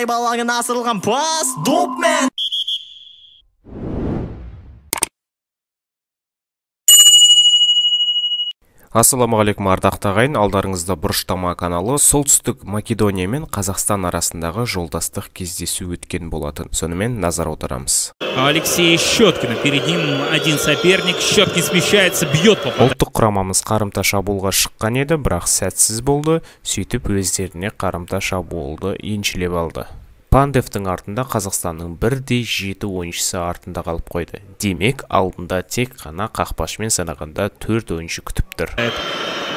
айбалаңын асырылған пас допмен ассалаумағалейкум ардақты ағайын алдарыңызда бұрыштама каналы солтүстік македония мен қазақстан арасындағы жолдастық кездесу өткен болатын. Сонымен назар аударамыз. Алексей Щеткина. Перед ним один соперник. Щеткин смещается, бьет по ұлттық құрамамыз қарымта шабуылға шыққан еді бірақ сәтсіз болды. Сөйтіп өздеріне қарымта шабуылды еншілеп алды. Пандевтің артында қазақстанның бірдей жеті ойыншысы артында қалып қойды демек алдында тек қана қақпашымен санағанда төрт ойыншы күтіп тұр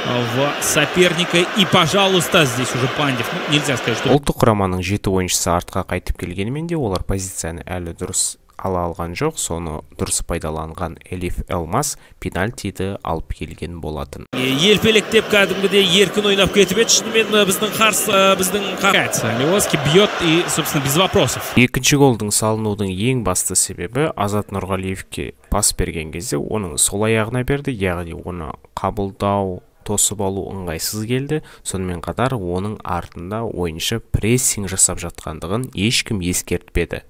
в соперника. И, пожалуйста, здесь уже Пандев. Ну, нельзя сказать, что ұлттық құраманың жеті ойыншысы артқа қайтып келгенімен де олар позицияны әлі дұрыс ала алған жоқ соны дұрыс пайдаланған элиф элмас пенальтиді алып келген болатын. Елпелектеп кәдімгідей еркін ойнап кетіп еді. Шынымен біздің қарсы біздің қағайды левоский бьет и собственно без вопросов. Екінші голдың салынудың ең басты себебі азат нұрғалиевке пас берген кезде оның сол аяғына берді яғни оны қабылдау тосып алу ыңғайсыз келді. Сонымен қатар оның артында ойыншы прессинг жасап жатқандығын ешкім ескертпеді.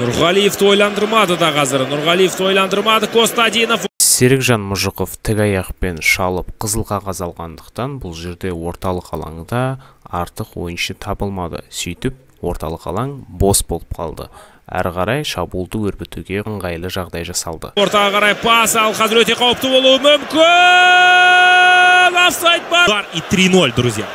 Нұрғалиевті ойландырмады да қазір. Нұрғалиевті ойландырмады. Костадинов серікжан мұжықов тік аяқпен шалып қызыл қағаз алғандықтан бұл жерде орталық алаңда артық ойыншы табылмады. Сөйтіп орталық алаң бос болып қалды. Әрі қарай шабуылды өрбітуге ыңғайлы жағдай жасалды. Ортаға қарай пас. Ал қазір өте қауіпті болуы мүмкін. Офсайд бар и 3-0 друзья.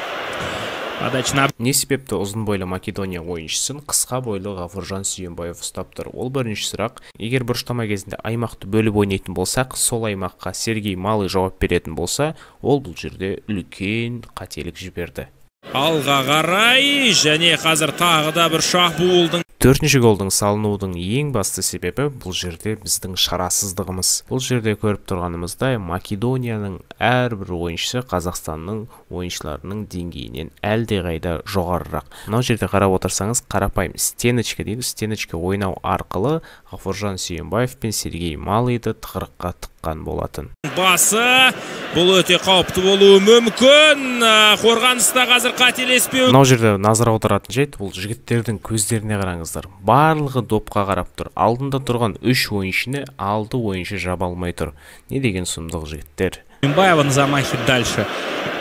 Подача на не себепті ұзын бойлы македония ойыншысын қысқа бойлы ғафуржан сүйенбаев ұстап тұр. Ол бірінші сұрақ егер бұрыштама кезінде аймақты бөліп ойнайтын болсақ сол аймаққа сергей малый жауап беретін болса ол бұл жерде үлкен қателік жіберді. Алға қарай және қазір тағы да бір шабуылдың төртінші голдың салынудың ең басты себебі бұл жерде біздің шарасыздығымыз. Бұл жерде көріп тұрғанымыздай македонияның әрбір ойыншысы қазақстанның ойыншыларының деңгейінен әлдеқайда жоғарырақ. Мынау жерде қарап отырсаңыз қарапайым стеночка дейді. Стеночка ойнау арқылы ғафуржан сүйенбаев пен сергей малыйды тығырыққа тыққан болатын. Басы бұл өте қауіпті болуы мүмкін. Ә, қорғаныста қазір қателеспеу мынау жерде назар аударатын жайт бұл жігіттердің көздеріне қараңыздар. Барлығы допқа қарап тұр. Алдында тұрған үш ойыншыны алты ойыншы жаба алмай тұр. Не деген сұмдық жігіттер? Мбаева на замахе дальше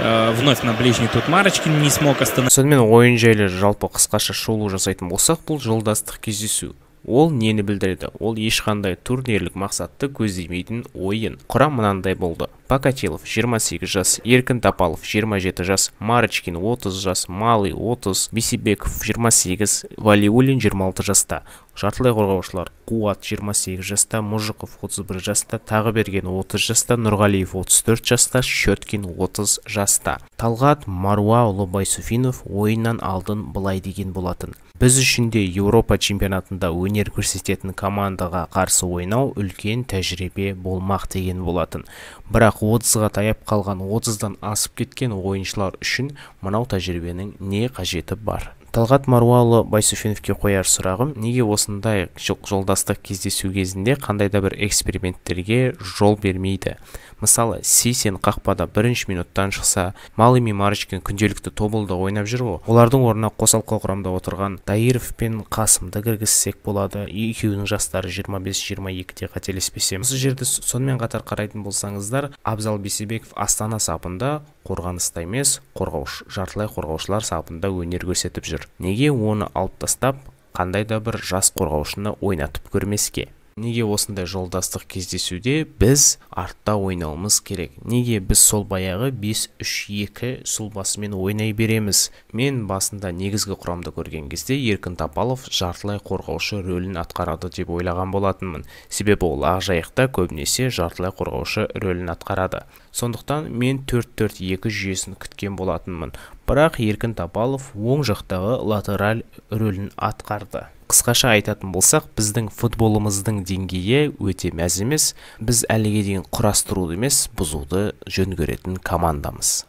Э, вновь на ближний тут Марочкин не смог остановить. Сонымен ойын жайлы жалпы қысқаша шолу жасайтын болсақ бұл жолдастық кездесу. Ол нені білдіреді? Ол ешқандай турнирлік мақсатты көздемейтін ойын. Құрам мынандай болды. Покатилов 28 жас. Еркін тапалов 27 жас. Марочкин 30 жас. Малый 30 бейсебеков 28 валиулин 26 жаста. Жартылай қорғаушылар. Қуат 28 жаста. Мұжықов 31 жаста. Тағы берген 30 жаста. Нұрғалиев 34 жаста. Щеткин 30 жаста. Талғат маруаұлы байсуфинов ойыннан алдын былай деген болатын. Біз үшін де еуропа чемпионатында өнер көрсететін командаға қарсы ойнау үлкен тәжірибе болмақ деген болатын. Бірақ отызға таяп қалған отыздан асып кеткен ойыншылар үшін мынау тәжірибенің не қажеті бар? Талғат маруаұлы байсуфиновке қояр сұрағым неге осындай жолдастық кездесу кезінде қандай да бір эксперименттерге жол бермейді? Мысалы сисен қақпада бірінші минуттан шықса малый мен марочкин күнделікті тобылда ойнап жүр ғой. Олардың орнына қосалқы құрамда отырған даиров пен қасымды кіргізсек болады. Екеуінің жастары 25-22-де қателеспесем. Осы жерде сонымен қатар қарайтын болсаңыздар абзал бейсебеков астана сапында қорғаныста емес қорғаушы жартылай қорғаушылар сапында өнер көрсетіп жүр. Неге оны алып тастап қандай да бір жас қорғаушыны ойнатып көрмеске? Неге осындай жолдастық кездесуде біз артта ойнауымыз керек? Неге біз сол баяғы 5-3-2 сұлбасымен ойнай береміз? Мен басында негізгі құрамды көрген кезде еркін тапалов жартылай қорғаушы рөлін атқарады деп ойлаған болатынмын. Себебі ол ақжайықта көбінесе жартылай қорғаушы рөлін атқарады. Сондықтан мен 4-4-2 жүйесін күткен болатынмын. Бірақ еркін тапалов оң жақтағы латераль рөлін атқарды. Қысқаша айтатын болсақ біздің футболымыздың деңгейі өте мәз емес. Біз әліге дейін құрастыруды емес бұзуды жөн көретін командамыз.